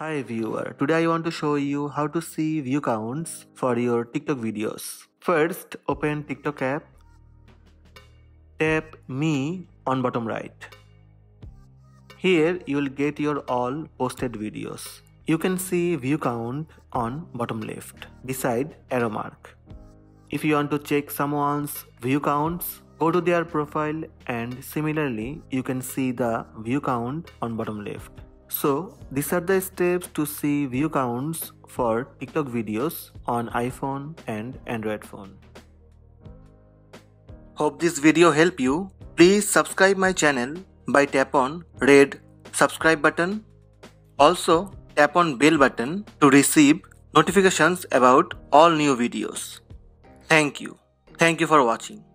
Hi viewer, today I want to show you how to see view counts for your TikTok videos. First, open TikTok app. Tap me on bottom right. Here you will get your all posted videos. You can see view count on bottom left beside arrow mark. If you want to check someone's view counts, go to their profile and similarly you can see the view count on bottom left. So these are the steps to see view counts for TikTok videos on iPhone and Android phone. Hope this video help you. Please subscribe my channel by tap on red subscribe button. Also tap on bell button to receive notifications about all new videos. Thank you. Thank you for watching.